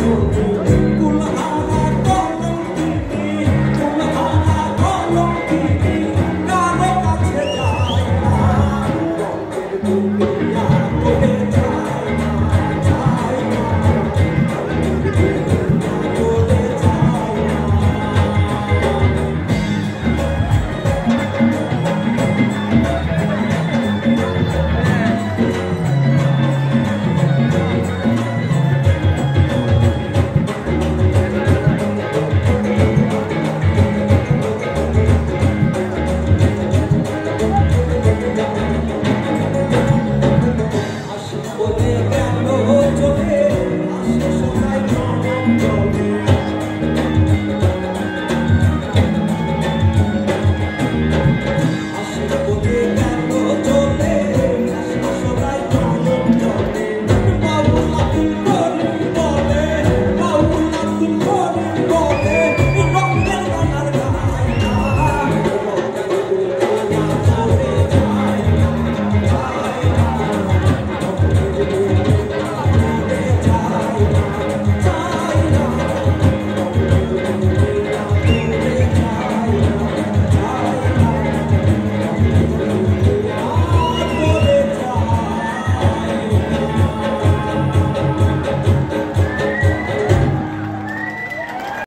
You.